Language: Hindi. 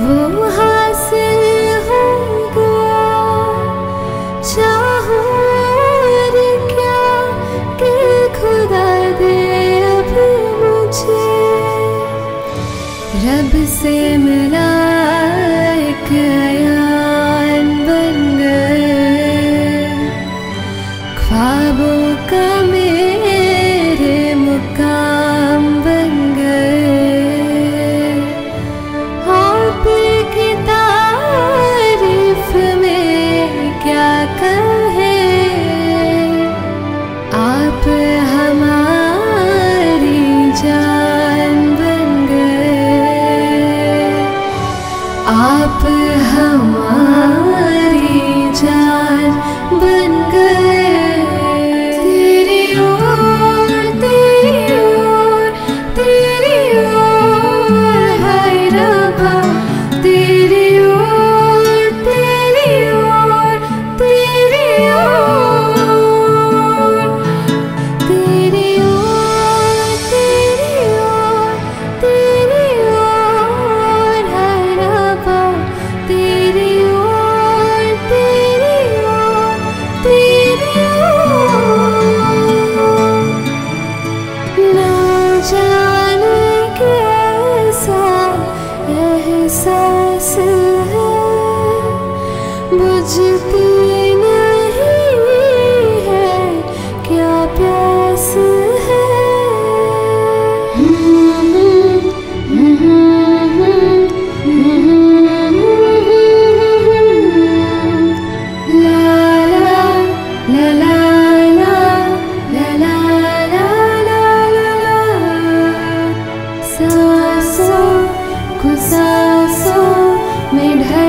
वो हासिल क्या के खुदा दे रब से मिला अब हमारी जान बन गए बुझती है क्या प्यास है सा सो गुसा सो में ढल